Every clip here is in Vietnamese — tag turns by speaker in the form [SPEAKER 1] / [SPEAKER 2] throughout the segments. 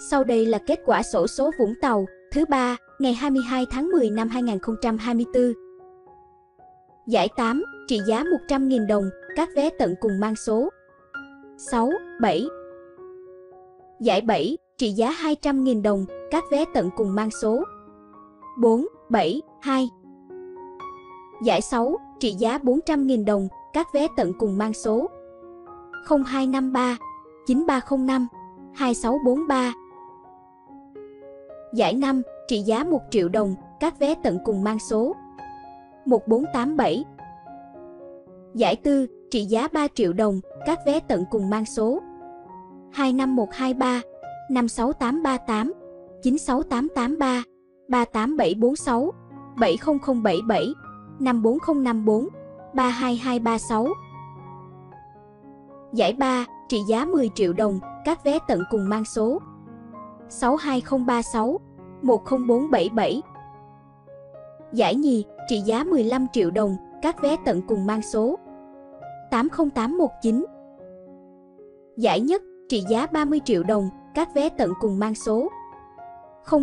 [SPEAKER 1] Sau đây là kết quả sổ số Vũng Tàu thứ ba ngày 22 tháng 10 năm 2024. Giải 8, trị giá 100.000 đồng, các vé tận cùng mang số 6, 7. Giải 7, trị giá 200.000 đồng, các vé tận cùng mang số 4, 7, 2. Giải 6, trị giá 400.000 đồng, các vé tận cùng mang số 0253 9305 2643. Giải 5, trị giá 1 triệu đồng, các vé tận cùng mang số 1487. Giải 4, trị giá 3 triệu đồng, các vé tận cùng mang số 25123, 56838, 96883, 38746, 70077, 54054, 32236. Giải 3, trị giá 10 triệu đồng, các vé tận cùng mang số 62036, 10477. Giải nhì, trị giá 15 triệu đồng, các vé tận cùng mang số 80819. Giải nhất, trị giá 30 triệu đồng, các vé tận cùng mang số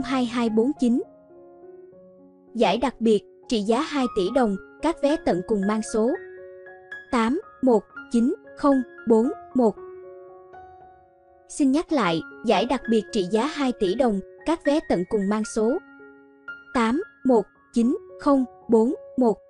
[SPEAKER 1] 02249. Giải đặc biệt, trị giá 2 tỷ đồng, các vé tận cùng mang số 819041. Xin nhắc lại, giải đặc biệt trị giá 2 tỷ đồng, các vé tận cùng mang số. 8190411